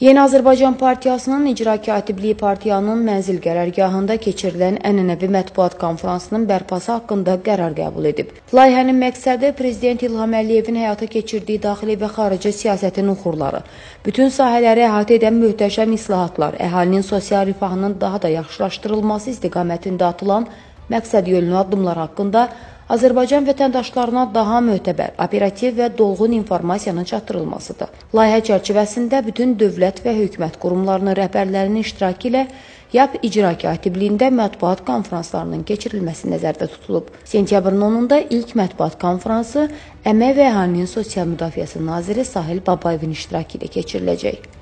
Yeni Azərbaycan Partiyasının icra katibliyi partiyanın mənzil qərargahında keçirilən ənənəvi mətbuat konfransının bərpası haqqında qərar qəbul edib. Layihənin məqsədi Prezident İlham Əliyevin həyata keçirdiyi daxili və xarici siyasətin uğurları, bütün sahələri əhatə edən möhtəşəm islahatlar, əhalinin sosial rifahının daha da yaxşılaşdırılması istiqamətində atılan məqsəd yönlü addımlar haqqında Azərbaycan vətəndaşlarına daha mötəbər, operativ və dolğun informasiyanın çatdırılmasıdır. Layihə çərçivəsində bütün dövlət və hökumət qurumlarının rəhbərlərinin iştirakı ilə YAP icra katibliyində mətbuat konfranslarının keçirilməsi nəzərdə tutulub. Sentyabrın 10-da ilk mətbuat konfransı Əmək və Əhalinin Sosial Müdafiəsi naziri Sahil Babayevin iştirakı ilə keçiriləcək.